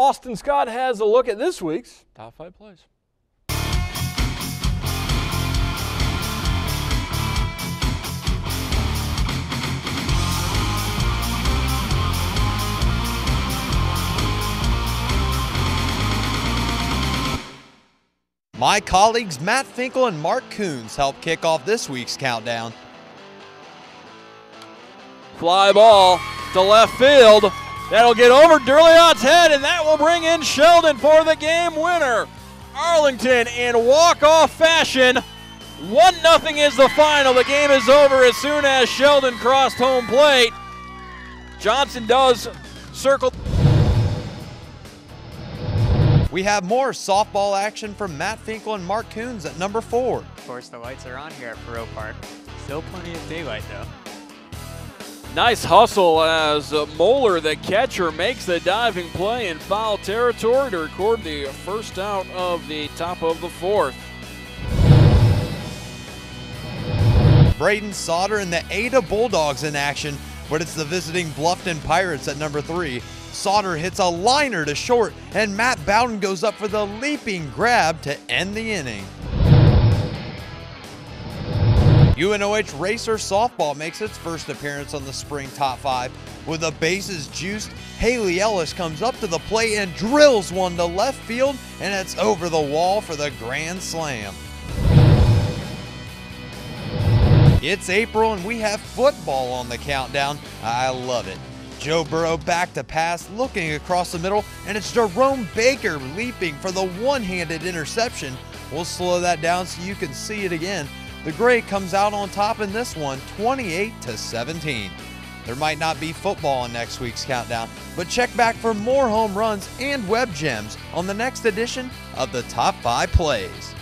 Austin Scott has a look at this week's top five plays. My colleagues Matt Finkel and Mark Coons help kick off this week's countdown. Fly ball to left field. That'll get over Durliott's head, and that will bring in Sheldon for the game winner. Arlington in walk-off fashion. 1 0 is the final. The game is over as soon as Sheldon crossed home plate. Johnson does circle. We have more softball action from Matt Finkel and Mark Coons at number four. Of course, the lights are on here at Faurot Park. Still plenty of daylight, though. Nice hustle as Moeller, the catcher, makes the diving play in foul territory to record the first out of the top of the fourth. Braden Sauter and the Ada Bulldogs in action, but it's the visiting Bluffton Pirates at number three. Sauter hits a liner to short, and Matt Bowden goes up for the leaping grab to end the inning. UNOH Racer Softball makes its first appearance on the spring top five. With the bases juiced, Haley Ellis comes up to the plate and drills one to left field, and it's over the wall for the grand slam. It's April and we have football on the countdown. I love it. Joe Burrow back to pass, looking across the middle, and it's Jerome Baker leaping for the one handed interception. We'll slow that down so you can see it again. The Gray comes out on top in this one, 28 to 17. There might not be football in next week's countdown, but check back for more home runs and web gems on the next edition of the Top 5 Plays.